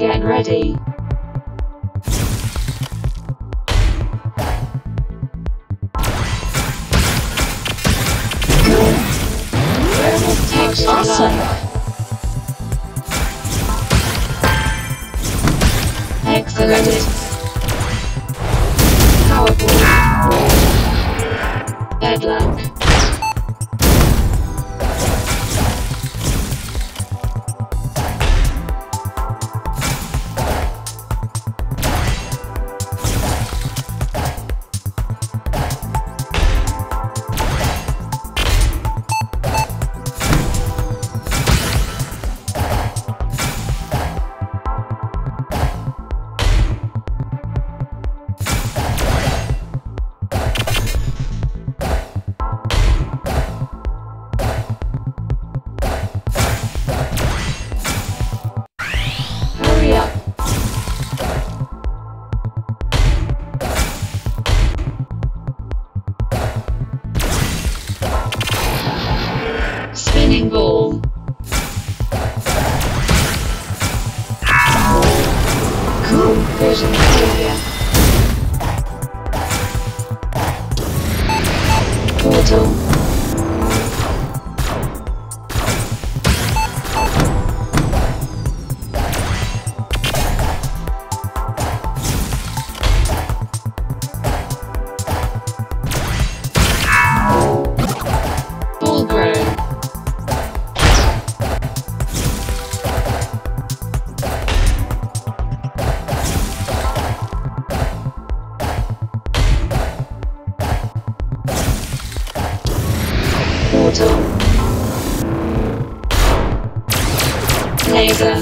Get ready. Awesome. Excellent. Cool vision failure. Portal. Portal. Laser.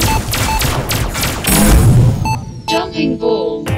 Jumping ball.